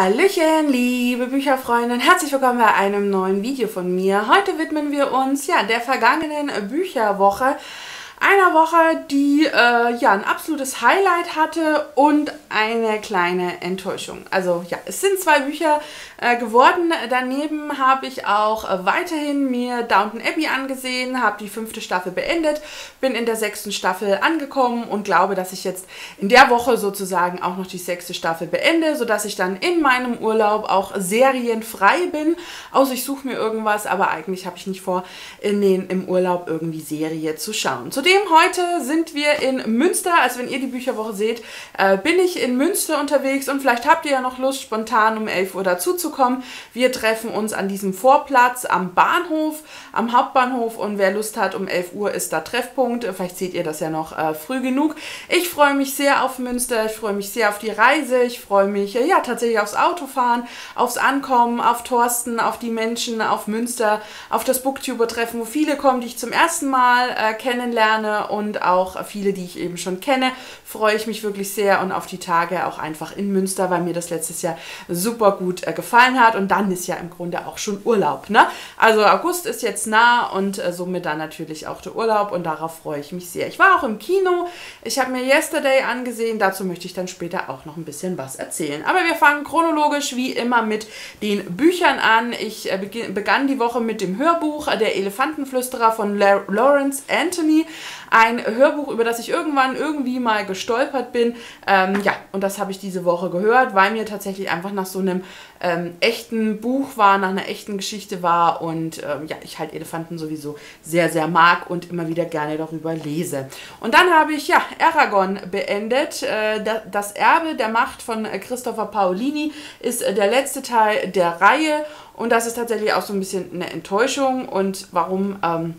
Hallöchen, liebe Bücherfreunde und herzlich willkommen bei einem neuen Video von mir. Heute widmen wir uns ja der vergangenen Bücherwoche einer Woche, die äh, ja ein absolutes Highlight hatte und eine kleine Enttäuschung. Also ja, es sind zwei Bücher äh, geworden. Daneben habe ich auch äh, weiterhin mir Downton Abbey angesehen, habe die fünfte Staffel beendet, bin in der sechsten Staffel angekommen und glaube, dass ich jetzt in der Woche sozusagen auch noch die sechste Staffel beende, sodass ich dann in meinem Urlaub auch serienfrei bin. Außer ich suche mir irgendwas, aber eigentlich habe ich nicht vor, in den, im Urlaub irgendwie Serie zu schauen. Zudem heute sind wir in Münster. Also wenn ihr die Bücherwoche seht, äh, bin ich in Münster unterwegs und vielleicht habt ihr ja noch Lust, spontan um 11 Uhr dazuzukommen. Wir treffen uns an diesem Vorplatz am Bahnhof, am Hauptbahnhof und wer Lust hat, um 11 Uhr ist da Treffpunkt. Vielleicht seht ihr das ja noch äh, früh genug. Ich freue mich sehr auf Münster, ich freue mich sehr auf die Reise, ich freue mich äh, ja tatsächlich aufs Autofahren, aufs Ankommen, auf Thorsten, auf die Menschen, auf Münster, auf das Booktuber-Treffen, wo viele kommen, die ich zum ersten Mal äh, kennenlerne und auch viele, die ich eben schon kenne, freue ich mich wirklich sehr und auf die Tage auch einfach in Münster, weil mir das letztes Jahr super gut äh, gefallen hat und dann ist ja im Grunde auch schon Urlaub. Ne? Also August ist jetzt nah und äh, somit dann natürlich auch der Urlaub und darauf freue ich mich sehr. Ich war auch im Kino, ich habe mir Yesterday angesehen, dazu möchte ich dann später auch noch ein bisschen was erzählen. Aber wir fangen chronologisch wie immer mit den Büchern an. Ich äh, begann die Woche mit dem Hörbuch Der Elefantenflüsterer von La Lawrence Anthony. Ein Hörbuch, über das ich irgendwann irgendwie mal gestolpert bin. Ähm, ja, und das habe ich diese Woche gehört, weil mir tatsächlich einfach nach so einem ähm, echten Buch war, nach einer echten Geschichte war und ähm, ja, ich halt Elefanten sowieso sehr, sehr mag und immer wieder gerne darüber lese. Und dann habe ich ja Aragon beendet. Äh, das Erbe der Macht von Christopher Paolini ist äh, der letzte Teil der Reihe und das ist tatsächlich auch so ein bisschen eine Enttäuschung und warum ähm,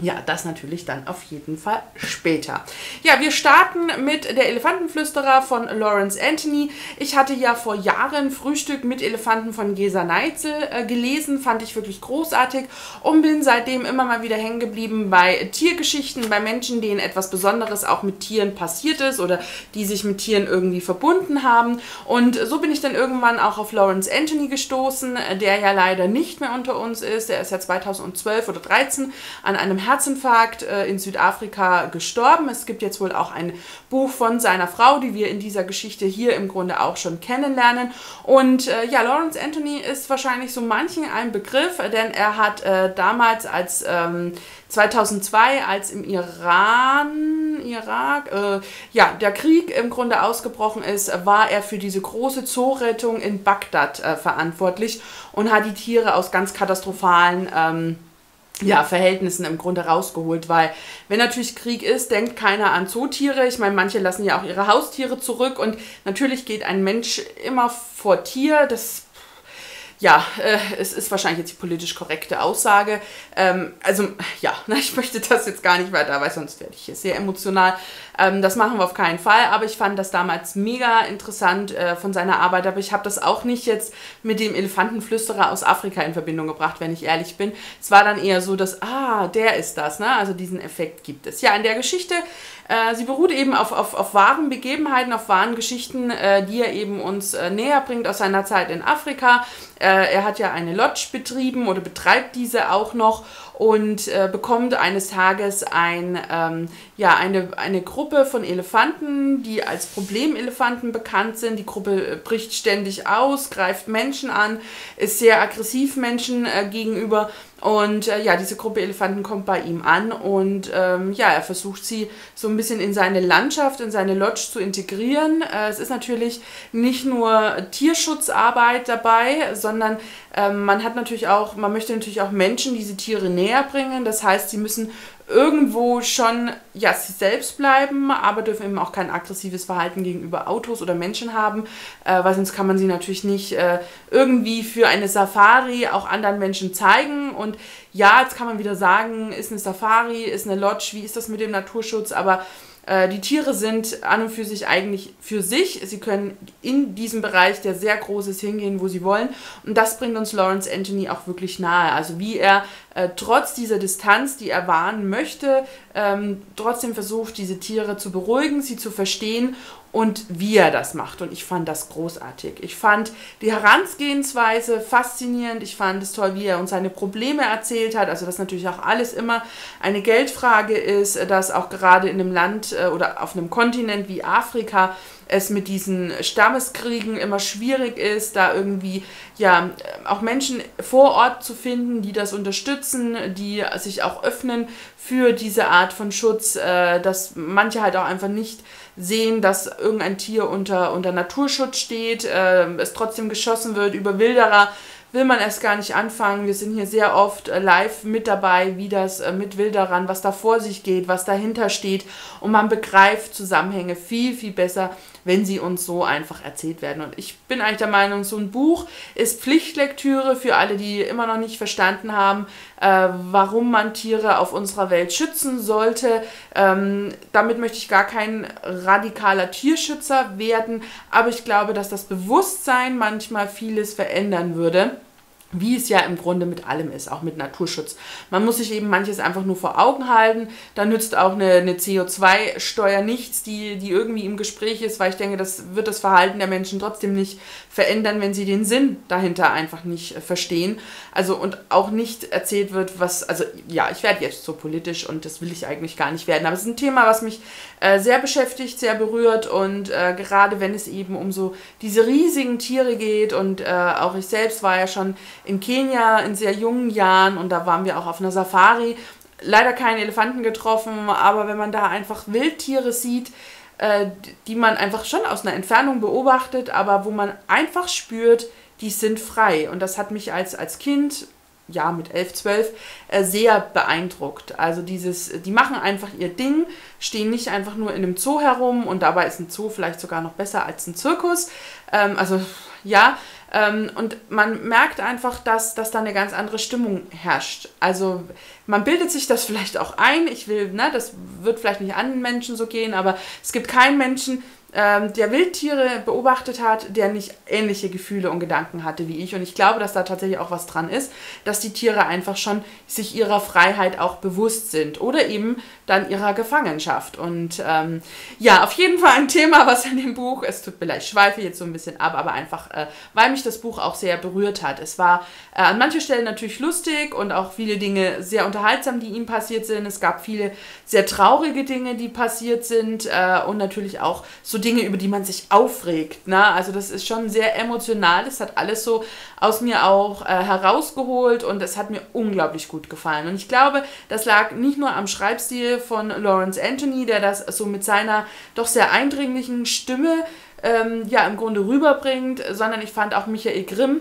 ja, das natürlich dann auf jeden Fall später. Ja, wir starten mit Der Elefantenflüsterer von Lawrence Anthony. Ich hatte ja vor Jahren Frühstück mit Elefanten von Gesa Neitzel äh, gelesen, fand ich wirklich großartig und bin seitdem immer mal wieder hängen geblieben bei Tiergeschichten, bei Menschen, denen etwas Besonderes auch mit Tieren passiert ist oder die sich mit Tieren irgendwie verbunden haben. Und so bin ich dann irgendwann auch auf Lawrence Anthony gestoßen, der ja leider nicht mehr unter uns ist. Der ist ja 2012 oder 2013 an einem Herzinfarkt äh, in Südafrika gestorben. Es gibt jetzt wohl auch ein Buch von seiner Frau, die wir in dieser Geschichte hier im Grunde auch schon kennenlernen. Und äh, ja, Lawrence Anthony ist wahrscheinlich so manchen ein Begriff, denn er hat äh, damals als ähm, 2002, als im Iran, Irak, äh, ja, der Krieg im Grunde ausgebrochen ist, war er für diese große Zoorettung in Bagdad verantwortlich und hat die Tiere aus ganz katastrophalen ähm, ja, Verhältnissen im Grunde rausgeholt, weil wenn natürlich Krieg ist, denkt keiner an Zootiere. Ich meine, manche lassen ja auch ihre Haustiere zurück und natürlich geht ein Mensch immer vor Tier. Das ja, äh, es ist wahrscheinlich jetzt die politisch korrekte Aussage. Ähm, also ja, na, ich möchte das jetzt gar nicht weiter, weil sonst werde ich hier sehr emotional. Ähm, das machen wir auf keinen Fall, aber ich fand das damals mega interessant äh, von seiner Arbeit, aber ich habe das auch nicht jetzt mit dem Elefantenflüsterer aus Afrika in Verbindung gebracht, wenn ich ehrlich bin. Es war dann eher so, dass, ah, der ist das, ne? Also diesen Effekt gibt es. Ja, in der Geschichte, äh, sie beruht eben auf, auf, auf wahren Begebenheiten, auf wahren Geschichten, äh, die er eben uns äh, näher bringt aus seiner Zeit in Afrika. Äh, er hat ja eine Lodge betrieben oder betreibt diese auch noch und äh, bekommt eines Tages ein, ähm, ja, eine, eine Gruppe von Elefanten, die als Problemelefanten bekannt sind. Die Gruppe äh, bricht ständig aus, greift Menschen an, ist sehr aggressiv Menschen äh, gegenüber und äh, ja, diese Gruppe Elefanten kommt bei ihm an und ähm, ja, er versucht sie so ein bisschen in seine Landschaft, in seine Lodge zu integrieren. Äh, es ist natürlich nicht nur Tierschutzarbeit dabei, sondern ähm, man hat natürlich auch, man möchte natürlich auch Menschen diese Tiere näher bringen. Das heißt, sie müssen irgendwo schon ja sie selbst bleiben, aber dürfen eben auch kein aggressives Verhalten gegenüber Autos oder Menschen haben, äh, weil sonst kann man sie natürlich nicht äh, irgendwie für eine Safari auch anderen Menschen zeigen. Und ja, jetzt kann man wieder sagen, ist eine Safari, ist eine Lodge, wie ist das mit dem Naturschutz, aber äh, die Tiere sind an und für sich eigentlich für sich. Sie können in diesem Bereich, der sehr groß ist, hingehen, wo sie wollen. Und das bringt uns Lawrence Anthony auch wirklich nahe. Also wie er äh, trotz dieser Distanz, die er wahren möchte, ähm, trotzdem versucht, diese Tiere zu beruhigen, sie zu verstehen und wie er das macht. Und ich fand das großartig. Ich fand die Herangehensweise faszinierend. Ich fand es toll, wie er uns seine Probleme erzählt hat. Also, dass natürlich auch alles immer eine Geldfrage ist, dass auch gerade in einem Land äh, oder auf einem Kontinent wie Afrika es mit diesen Stammeskriegen immer schwierig ist, da irgendwie ja auch Menschen vor Ort zu finden, die das unterstützen, die sich auch öffnen für diese Art von Schutz, äh, dass manche halt auch einfach nicht sehen, dass irgendein Tier unter, unter Naturschutz steht, äh, es trotzdem geschossen wird über Wilderer will man erst gar nicht anfangen. Wir sind hier sehr oft äh, live mit dabei, wie das äh, mit Wilderern, was da vor sich geht, was dahinter steht. Und man begreift Zusammenhänge viel, viel besser, wenn sie uns so einfach erzählt werden. Und ich bin eigentlich der Meinung, so ein Buch ist Pflichtlektüre für alle, die immer noch nicht verstanden haben, äh, warum man Tiere auf unserer Welt schützen sollte. Ähm, damit möchte ich gar kein radikaler Tierschützer werden, aber ich glaube, dass das Bewusstsein manchmal vieles verändern würde wie es ja im Grunde mit allem ist, auch mit Naturschutz. Man muss sich eben manches einfach nur vor Augen halten. Da nützt auch eine, eine CO2-Steuer nichts, die, die irgendwie im Gespräch ist, weil ich denke, das wird das Verhalten der Menschen trotzdem nicht verändern, wenn sie den Sinn dahinter einfach nicht äh, verstehen. Also und auch nicht erzählt wird, was, also ja, ich werde jetzt so politisch und das will ich eigentlich gar nicht werden. Aber es ist ein Thema, was mich äh, sehr beschäftigt, sehr berührt und äh, gerade wenn es eben um so diese riesigen Tiere geht und äh, auch ich selbst war ja schon in Kenia in sehr jungen Jahren und da waren wir auch auf einer Safari. Leider keine Elefanten getroffen, aber wenn man da einfach Wildtiere sieht, äh, die man einfach schon aus einer Entfernung beobachtet, aber wo man einfach spürt, die sind frei. Und das hat mich als, als Kind, ja, mit 11, 12, äh, sehr beeindruckt. Also dieses, die machen einfach ihr Ding, stehen nicht einfach nur in einem Zoo herum und dabei ist ein Zoo vielleicht sogar noch besser als ein Zirkus. Ähm, also ja, ähm, und man merkt einfach, dass, dass da eine ganz andere Stimmung herrscht. Also man bildet sich das vielleicht auch ein. Ich will, ne, das wird vielleicht nicht anderen Menschen so gehen, aber es gibt keinen Menschen, ähm, der Wildtiere beobachtet hat, der nicht ähnliche Gefühle und Gedanken hatte wie ich. Und ich glaube, dass da tatsächlich auch was dran ist, dass die Tiere einfach schon sich ihrer Freiheit auch bewusst sind oder eben dann ihrer Gefangenschaft. Und ähm, ja, auf jeden Fall ein Thema, was in dem Buch, es tut mir leid, ich schweife jetzt so ein bisschen ab, aber einfach, äh, weil mich das Buch auch sehr berührt hat. Es war äh, an manchen Stellen natürlich lustig und auch viele Dinge sehr unterhaltsam, die ihm passiert sind. Es gab viele sehr traurige Dinge, die passiert sind äh, und natürlich auch so Dinge, über die man sich aufregt. Ne? Also das ist schon sehr emotional. Es hat alles so aus mir auch äh, herausgeholt und es hat mir unglaublich gut gefallen. Und ich glaube, das lag nicht nur am Schreibstil von Lawrence Anthony, der das so mit seiner doch sehr eindringlichen Stimme ähm, ja im Grunde rüberbringt, sondern ich fand auch Michael Grimm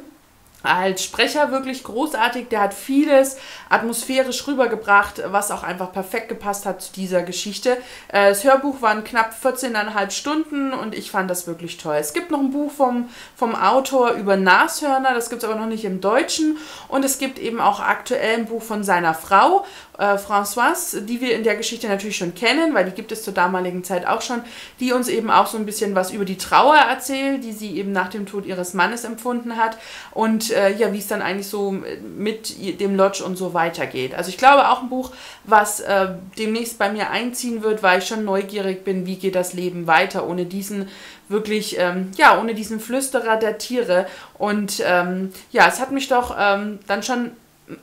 als Sprecher wirklich großartig. Der hat vieles atmosphärisch rübergebracht, was auch einfach perfekt gepasst hat zu dieser Geschichte. Äh, das Hörbuch waren knapp 14,5 Stunden und ich fand das wirklich toll. Es gibt noch ein Buch vom, vom Autor über Nashörner, das gibt es aber noch nicht im Deutschen. Und es gibt eben auch aktuell ein Buch von seiner Frau, äh, Françoise, die wir in der Geschichte natürlich schon kennen, weil die gibt es zur damaligen Zeit auch schon, die uns eben auch so ein bisschen was über die Trauer erzählt, die sie eben nach dem Tod ihres Mannes empfunden hat. Und äh, ja, wie es dann eigentlich so mit dem Lodge und so weitergeht. Also ich glaube auch ein Buch, was äh, demnächst bei mir einziehen wird, weil ich schon neugierig bin, wie geht das Leben weiter ohne diesen wirklich, ähm, ja, ohne diesen Flüsterer der Tiere. Und ähm, ja, es hat mich doch ähm, dann schon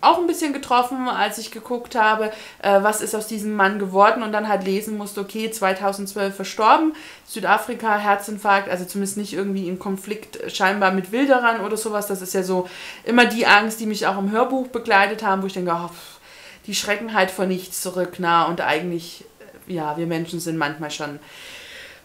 auch ein bisschen getroffen, als ich geguckt habe, äh, was ist aus diesem Mann geworden und dann halt lesen musste, okay, 2012 verstorben, Südafrika, Herzinfarkt, also zumindest nicht irgendwie in Konflikt scheinbar mit Wilderern oder sowas. Das ist ja so immer die Angst, die mich auch im Hörbuch begleitet haben, wo ich denke, oh, die schrecken halt vor nichts zurück, na, und eigentlich, äh, ja, wir Menschen sind manchmal schon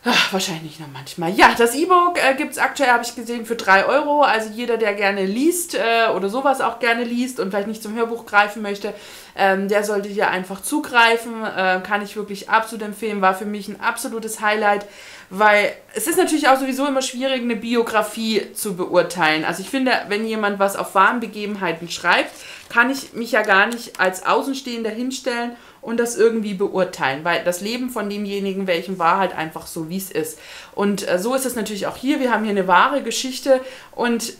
Ach, wahrscheinlich noch manchmal. Ja, das E-Book äh, gibt es aktuell, habe ich gesehen, für 3 Euro. Also jeder, der gerne liest äh, oder sowas auch gerne liest und vielleicht nicht zum Hörbuch greifen möchte, ähm, der sollte hier einfach zugreifen. Äh, kann ich wirklich absolut empfehlen. War für mich ein absolutes Highlight, weil es ist natürlich auch sowieso immer schwierig, eine Biografie zu beurteilen. Also ich finde, wenn jemand was auf wahren Begebenheiten schreibt, kann ich mich ja gar nicht als Außenstehender hinstellen und das irgendwie beurteilen, weil das Leben von demjenigen, welchem war, halt einfach so, wie es ist. Und äh, so ist es natürlich auch hier. Wir haben hier eine wahre Geschichte und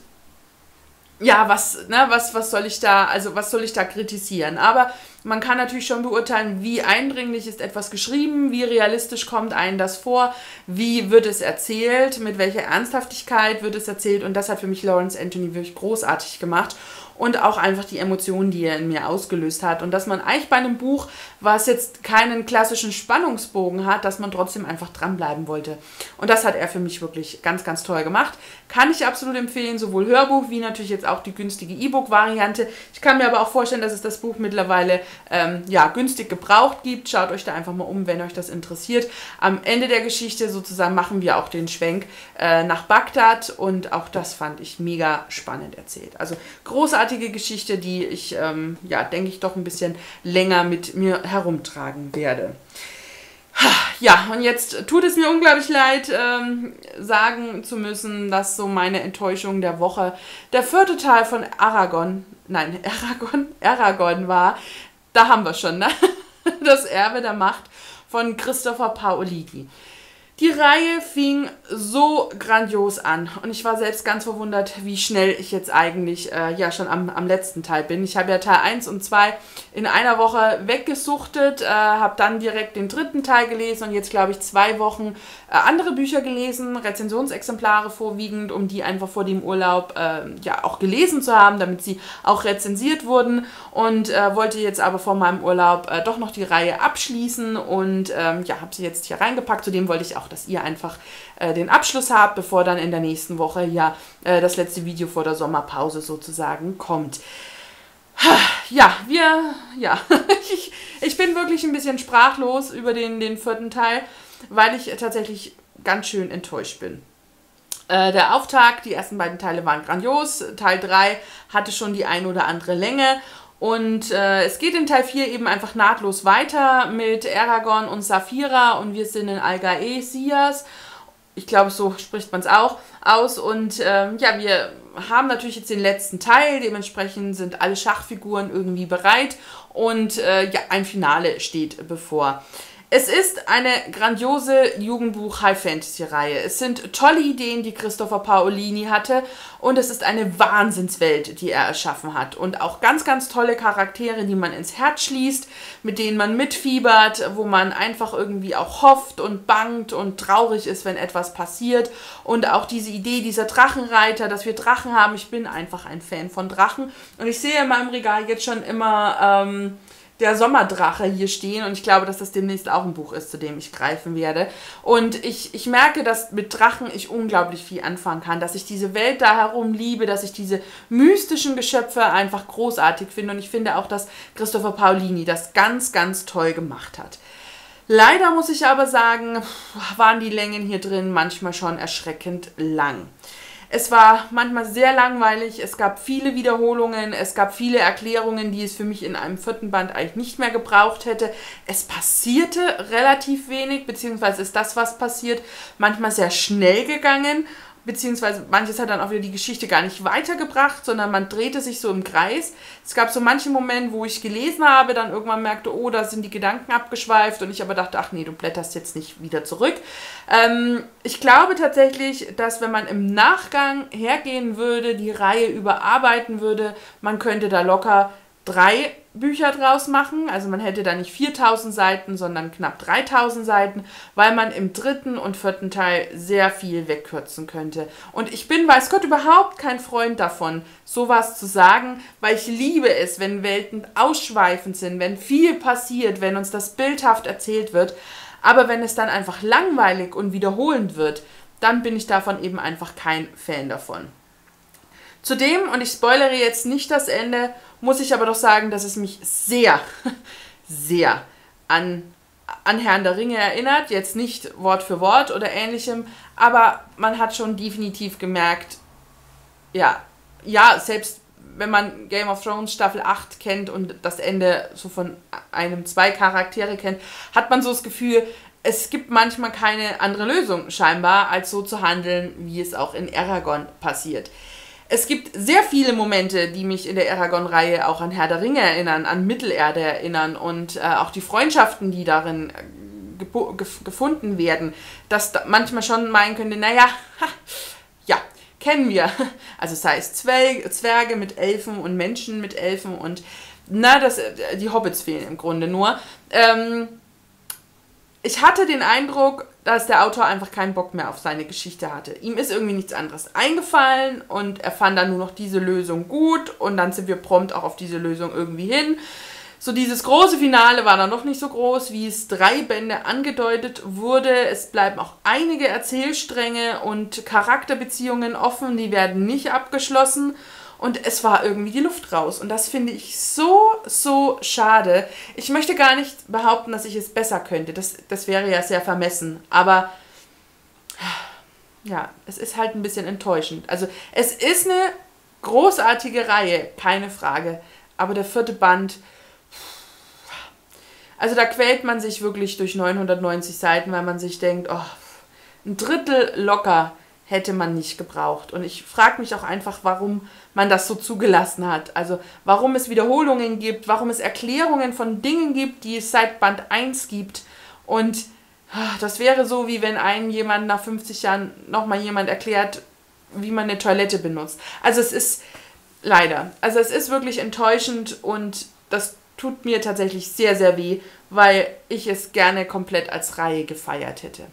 ja, was, ne, was, was soll ich da, also was soll ich da kritisieren? Aber man kann natürlich schon beurteilen, wie eindringlich ist etwas geschrieben, wie realistisch kommt einem das vor, wie wird es erzählt, mit welcher Ernsthaftigkeit wird es erzählt und das hat für mich Lawrence Anthony wirklich großartig gemacht und auch einfach die Emotionen, die er in mir ausgelöst hat. Und dass man eigentlich bei einem Buch, was jetzt keinen klassischen Spannungsbogen hat, dass man trotzdem einfach dranbleiben wollte. Und das hat er für mich wirklich ganz, ganz toll gemacht. Kann ich absolut empfehlen, sowohl Hörbuch wie natürlich jetzt auch die günstige E-Book-Variante. Ich kann mir aber auch vorstellen, dass es das Buch mittlerweile ähm, ja, günstig gebraucht gibt. Schaut euch da einfach mal um, wenn euch das interessiert. Am Ende der Geschichte sozusagen machen wir auch den Schwenk äh, nach Bagdad und auch das fand ich mega spannend erzählt. Also großartige Geschichte, die ich, ähm, ja, denke ich, doch ein bisschen länger mit mir herumtragen werde. Ja, und jetzt tut es mir unglaublich leid, ähm, sagen zu müssen, dass so meine Enttäuschung der Woche der vierte Teil von Aragon, nein, Aragon, Aragon war. Da haben wir schon, ne? Das Erbe der Macht von Christopher Paolini. Die Reihe fing so grandios an und ich war selbst ganz verwundert, wie schnell ich jetzt eigentlich äh, ja schon am, am letzten Teil bin. Ich habe ja Teil 1 und 2 in einer Woche weggesuchtet, äh, habe dann direkt den dritten Teil gelesen und jetzt glaube ich zwei Wochen äh, andere Bücher gelesen, Rezensionsexemplare vorwiegend, um die einfach vor dem Urlaub äh, ja auch gelesen zu haben, damit sie auch rezensiert wurden und äh, wollte jetzt aber vor meinem Urlaub äh, doch noch die Reihe abschließen und ähm, ja, habe sie jetzt hier reingepackt. Zudem wollte ich auch auch, dass ihr einfach äh, den Abschluss habt, bevor dann in der nächsten Woche ja äh, das letzte Video vor der Sommerpause sozusagen kommt. Ja, wir, ja, ich, ich bin wirklich ein bisschen sprachlos über den, den vierten Teil, weil ich tatsächlich ganz schön enttäuscht bin. Äh, der Auftakt, die ersten beiden Teile waren grandios. Teil 3 hatte schon die ein oder andere Länge und äh, es geht in Teil 4 eben einfach nahtlos weiter mit Aragorn und Saphira und wir sind in Algaesias. Ich glaube, so spricht man es auch aus. Und ähm, ja, wir haben natürlich jetzt den letzten Teil. Dementsprechend sind alle Schachfiguren irgendwie bereit. Und äh, ja, ein Finale steht bevor. Es ist eine grandiose Jugendbuch-High-Fantasy-Reihe. Es sind tolle Ideen, die Christopher Paolini hatte und es ist eine Wahnsinnswelt, die er erschaffen hat. Und auch ganz, ganz tolle Charaktere, die man ins Herz schließt, mit denen man mitfiebert, wo man einfach irgendwie auch hofft und bangt und traurig ist, wenn etwas passiert. Und auch diese Idee dieser Drachenreiter, dass wir Drachen haben. Ich bin einfach ein Fan von Drachen. Und ich sehe in meinem Regal jetzt schon immer... Ähm, der Sommerdrache hier stehen und ich glaube, dass das demnächst auch ein Buch ist, zu dem ich greifen werde. Und ich, ich merke, dass mit Drachen ich unglaublich viel anfangen kann, dass ich diese Welt da herum liebe, dass ich diese mystischen Geschöpfe einfach großartig finde und ich finde auch, dass Christopher Paolini das ganz, ganz toll gemacht hat. Leider muss ich aber sagen, waren die Längen hier drin manchmal schon erschreckend lang. Es war manchmal sehr langweilig, es gab viele Wiederholungen, es gab viele Erklärungen, die es für mich in einem vierten Band eigentlich nicht mehr gebraucht hätte. Es passierte relativ wenig, beziehungsweise ist das, was passiert, manchmal sehr schnell gegangen beziehungsweise manches hat dann auch wieder die Geschichte gar nicht weitergebracht, sondern man drehte sich so im Kreis. Es gab so manche Momente, wo ich gelesen habe, dann irgendwann merkte, oh, da sind die Gedanken abgeschweift und ich aber dachte, ach nee, du blätterst jetzt nicht wieder zurück. Ähm, ich glaube tatsächlich, dass wenn man im Nachgang hergehen würde, die Reihe überarbeiten würde, man könnte da locker drei Bücher draus machen. Also man hätte da nicht 4000 Seiten, sondern knapp 3000 Seiten, weil man im dritten und vierten Teil sehr viel wegkürzen könnte. Und ich bin, weiß Gott, überhaupt kein Freund davon, sowas zu sagen, weil ich liebe es, wenn Welten ausschweifend sind, wenn viel passiert, wenn uns das bildhaft erzählt wird. Aber wenn es dann einfach langweilig und wiederholend wird, dann bin ich davon eben einfach kein Fan davon. Zudem, und ich spoilere jetzt nicht das Ende, muss ich aber doch sagen, dass es mich sehr, sehr an, an Herrn der Ringe erinnert. Jetzt nicht Wort für Wort oder ähnlichem, aber man hat schon definitiv gemerkt, ja, ja, selbst wenn man Game of Thrones Staffel 8 kennt und das Ende so von einem, zwei Charaktere kennt, hat man so das Gefühl, es gibt manchmal keine andere Lösung scheinbar, als so zu handeln, wie es auch in Aragon passiert. Es gibt sehr viele Momente, die mich in der Aragon-Reihe auch an Herr der Ringe erinnern, an Mittelerde erinnern und äh, auch die Freundschaften, die darin äh, gefunden werden, dass da manchmal schon meinen könnte, naja, ha, ja, kennen wir. Also sei es Zwerge mit Elfen und Menschen mit Elfen und na, das, äh, die Hobbits fehlen im Grunde nur. Ähm, ich hatte den Eindruck, dass der Autor einfach keinen Bock mehr auf seine Geschichte hatte. Ihm ist irgendwie nichts anderes eingefallen und er fand dann nur noch diese Lösung gut und dann sind wir prompt auch auf diese Lösung irgendwie hin. So dieses große Finale war dann noch nicht so groß, wie es drei Bände angedeutet wurde. Es bleiben auch einige Erzählstränge und Charakterbeziehungen offen, die werden nicht abgeschlossen und es war irgendwie die Luft raus. Und das finde ich so, so schade. Ich möchte gar nicht behaupten, dass ich es besser könnte. Das, das wäre ja sehr vermessen. Aber ja, es ist halt ein bisschen enttäuschend. Also es ist eine großartige Reihe, keine Frage. Aber der vierte Band, also da quält man sich wirklich durch 990 Seiten, weil man sich denkt, oh, ein Drittel locker hätte man nicht gebraucht. Und ich frage mich auch einfach, warum man das so zugelassen hat. Also warum es Wiederholungen gibt, warum es Erklärungen von Dingen gibt, die es seit Band 1 gibt. Und ach, das wäre so, wie wenn einem jemand nach 50 Jahren nochmal jemand erklärt, wie man eine Toilette benutzt. Also es ist leider, also es ist wirklich enttäuschend und das tut mir tatsächlich sehr, sehr weh, weil ich es gerne komplett als Reihe gefeiert hätte.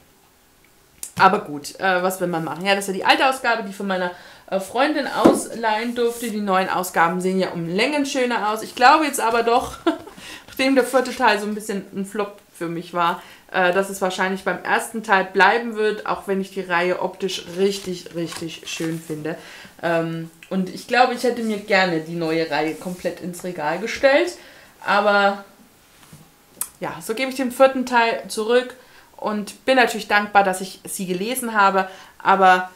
Aber gut, äh, was will man machen? Ja, das ist ja die alte Ausgabe, die von meiner äh, Freundin ausleihen durfte. Die neuen Ausgaben sehen ja um Längen schöner aus. Ich glaube jetzt aber doch, nachdem der vierte Teil so ein bisschen ein Flop für mich war, äh, dass es wahrscheinlich beim ersten Teil bleiben wird, auch wenn ich die Reihe optisch richtig, richtig schön finde. Ähm, und ich glaube, ich hätte mir gerne die neue Reihe komplett ins Regal gestellt. Aber ja, so gebe ich den vierten Teil zurück und bin natürlich dankbar, dass ich sie gelesen habe. Aber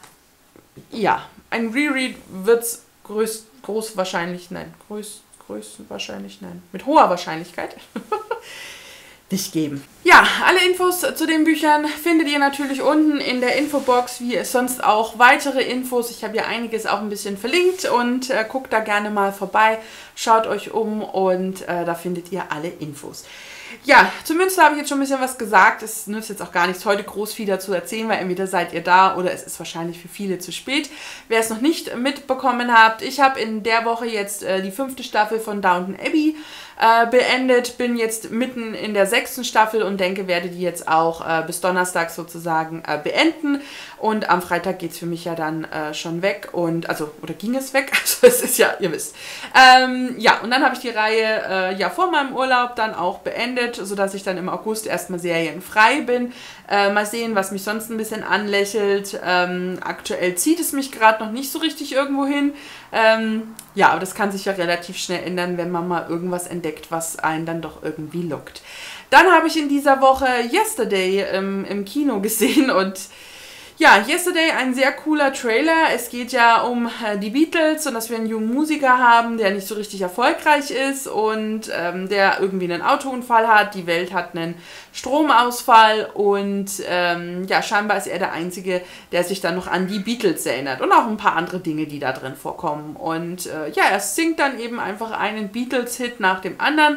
ja, ein Reread wird es groß, groß wahrscheinlich, nein, groß, groß wahrscheinlich, nein, mit hoher Wahrscheinlichkeit nicht geben. Ja, alle Infos zu den Büchern findet ihr natürlich unten in der Infobox, wie sonst auch weitere Infos. Ich habe ja einiges auch ein bisschen verlinkt und äh, guckt da gerne mal vorbei, schaut euch um und äh, da findet ihr alle Infos. Ja, zum Münster habe ich jetzt schon ein bisschen was gesagt. Es nützt jetzt auch gar nichts, heute groß viel dazu erzählen, weil entweder seid ihr da oder es ist wahrscheinlich für viele zu spät. Wer es noch nicht mitbekommen habt, ich habe in der Woche jetzt äh, die fünfte Staffel von Downton Abbey äh, beendet, bin jetzt mitten in der sechsten Staffel und denke, werde die jetzt auch äh, bis Donnerstag sozusagen äh, beenden. Und am Freitag geht es für mich ja dann äh, schon weg und, also, oder ging es weg? Also es ist ja, ihr wisst. Ähm, ja, und dann habe ich die Reihe äh, ja vor meinem Urlaub dann auch beendet, sodass ich dann im August erstmal serienfrei bin. Äh, mal sehen, was mich sonst ein bisschen anlächelt. Ähm, aktuell zieht es mich gerade noch nicht so richtig irgendwo hin. Ähm, ja, aber das kann sich ja relativ schnell ändern, wenn man mal irgendwas entdeckt, was einen dann doch irgendwie lockt. Dann habe ich in dieser Woche Yesterday ähm, im Kino gesehen und ja, Yesterday ein sehr cooler Trailer. Es geht ja um äh, die Beatles und dass wir einen jungen Musiker haben, der nicht so richtig erfolgreich ist und ähm, der irgendwie einen Autounfall hat. Die Welt hat einen Stromausfall und ähm, ja, scheinbar ist er der Einzige, der sich dann noch an die Beatles erinnert und auch ein paar andere Dinge, die da drin vorkommen. Und äh, ja, er singt dann eben einfach einen Beatles-Hit nach dem anderen.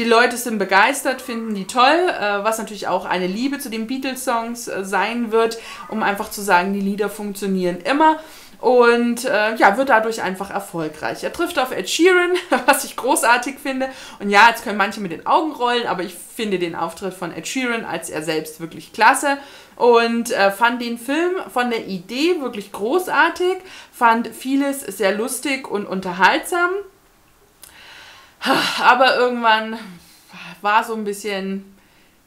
Die Leute sind begeistert, finden die toll, äh, was natürlich auch eine Liebe zu den Beatles-Songs äh, sein wird, um einfach zu sagen, die Lieder funktionieren immer und äh, ja, wird dadurch einfach erfolgreich. Er trifft auf Ed Sheeran, was ich großartig finde. Und ja, jetzt können manche mit den Augen rollen, aber ich finde den Auftritt von Ed Sheeran als er selbst wirklich klasse und äh, fand den Film von der Idee wirklich großartig, fand vieles sehr lustig und unterhaltsam. Aber irgendwann war so ein bisschen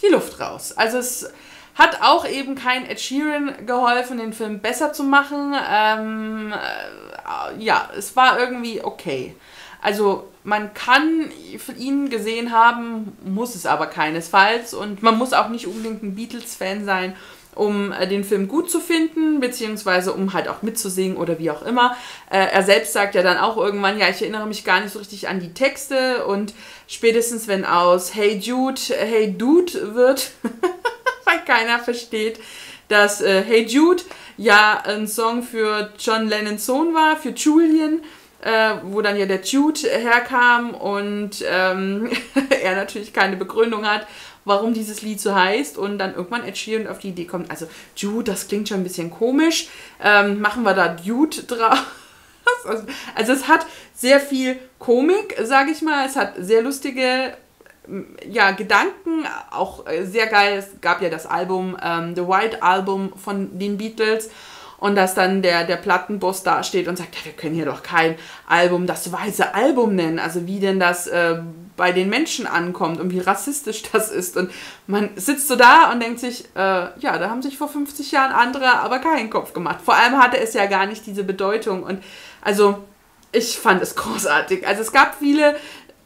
die Luft raus. Also es hat auch eben kein Ed Sheeran geholfen, den Film besser zu machen. Ähm, äh, ja, es war irgendwie okay. Also man kann ihn gesehen haben, muss es aber keinesfalls. Und man muss auch nicht unbedingt ein Beatles-Fan sein, um äh, den Film gut zu finden, beziehungsweise um halt auch mitzusingen oder wie auch immer. Äh, er selbst sagt ja dann auch irgendwann, ja, ich erinnere mich gar nicht so richtig an die Texte und spätestens wenn aus Hey Jude, Hey Dude wird, weil keiner versteht, dass äh, Hey Jude ja ein Song für John Lennons Sohn war, für Julian, äh, wo dann ja der Jude herkam und ähm, er natürlich keine Begründung hat, warum dieses Lied so heißt und dann irgendwann Ed Sheeran auf die Idee kommt, also Jude, das klingt schon ein bisschen komisch, ähm, machen wir da Dude drauf. Also, also es hat sehr viel Komik, sage ich mal, es hat sehr lustige ja, Gedanken, auch äh, sehr geil. Es gab ja das Album, ähm, The White Album von den Beatles. Und dass dann der, der Plattenboss da steht und sagt, ja, wir können hier doch kein Album das weiße Album nennen. Also wie denn das äh, bei den Menschen ankommt und wie rassistisch das ist. Und man sitzt so da und denkt sich, äh, ja, da haben sich vor 50 Jahren andere aber keinen Kopf gemacht. Vor allem hatte es ja gar nicht diese Bedeutung. Und also ich fand es großartig. Also es gab viele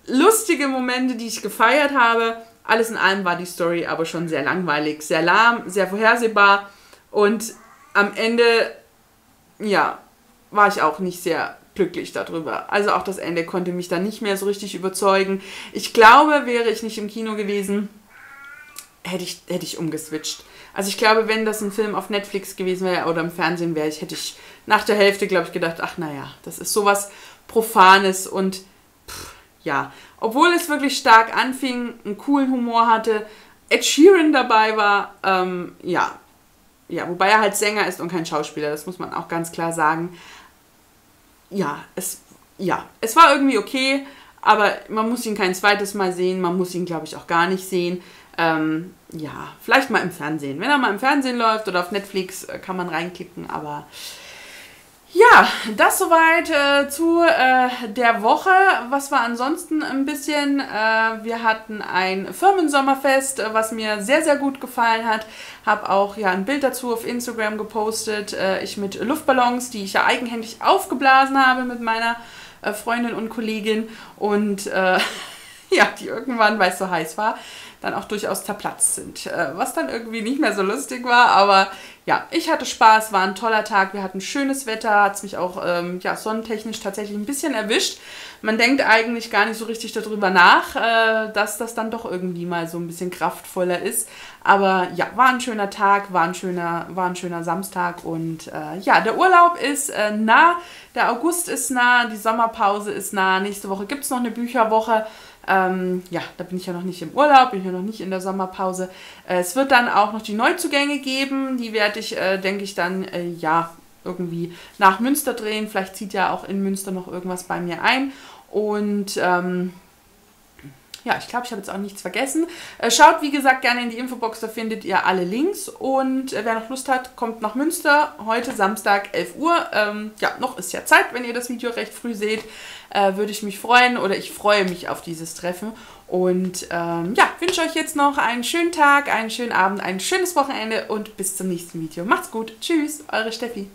lustige Momente, die ich gefeiert habe. Alles in allem war die Story aber schon sehr langweilig, sehr lahm, sehr vorhersehbar und am Ende, ja, war ich auch nicht sehr glücklich darüber. Also auch das Ende konnte mich dann nicht mehr so richtig überzeugen. Ich glaube, wäre ich nicht im Kino gewesen, hätte ich, hätte ich umgeswitcht. Also ich glaube, wenn das ein Film auf Netflix gewesen wäre oder im Fernsehen wäre, ich, hätte ich nach der Hälfte, glaube ich, gedacht, ach naja, das ist sowas Profanes und ja, obwohl es wirklich stark anfing, einen coolen Humor hatte, Ed Sheeran dabei war, ähm, ja, ja, wobei er halt Sänger ist und kein Schauspieler, das muss man auch ganz klar sagen. Ja, es, ja, es war irgendwie okay, aber man muss ihn kein zweites Mal sehen, man muss ihn, glaube ich, auch gar nicht sehen. Ähm, ja, vielleicht mal im Fernsehen. Wenn er mal im Fernsehen läuft oder auf Netflix, äh, kann man reinklicken, aber ja, das soweit äh, zu äh, der Woche. Was war ansonsten ein bisschen? Äh, wir hatten ein Firmensommerfest, äh, was mir sehr, sehr gut gefallen hat. Habe auch ja ein Bild dazu auf Instagram gepostet. Äh, ich mit Luftballons, die ich ja eigenhändig aufgeblasen habe mit meiner äh, Freundin und Kollegin. Und ja, die irgendwann, weil es so heiß war, dann auch durchaus zerplatzt sind. Was dann irgendwie nicht mehr so lustig war, aber ja, ich hatte Spaß, war ein toller Tag, wir hatten schönes Wetter, hat es mich auch ähm, ja, sonnentechnisch tatsächlich ein bisschen erwischt. Man denkt eigentlich gar nicht so richtig darüber nach, äh, dass das dann doch irgendwie mal so ein bisschen kraftvoller ist. Aber ja, war ein schöner Tag, war ein schöner, war ein schöner Samstag und äh, ja, der Urlaub ist äh, nah, der August ist nah, die Sommerpause ist nah, nächste Woche gibt es noch eine Bücherwoche. Ähm, ja, da bin ich ja noch nicht im Urlaub, bin ich ja noch nicht in der Sommerpause. Äh, es wird dann auch noch die Neuzugänge geben. Die werde ich, äh, denke ich, dann äh, ja irgendwie nach Münster drehen. Vielleicht zieht ja auch in Münster noch irgendwas bei mir ein. Und ähm, ja, ich glaube, ich habe jetzt auch nichts vergessen. Äh, schaut, wie gesagt, gerne in die Infobox, da findet ihr alle Links. Und äh, wer noch Lust hat, kommt nach Münster. Heute Samstag, 11 Uhr. Ähm, ja, noch ist ja Zeit, wenn ihr das Video recht früh seht. Äh, würde ich mich freuen oder ich freue mich auf dieses Treffen. Und ähm, ja, wünsche euch jetzt noch einen schönen Tag, einen schönen Abend, ein schönes Wochenende und bis zum nächsten Video. Macht's gut. Tschüss, eure Steffi.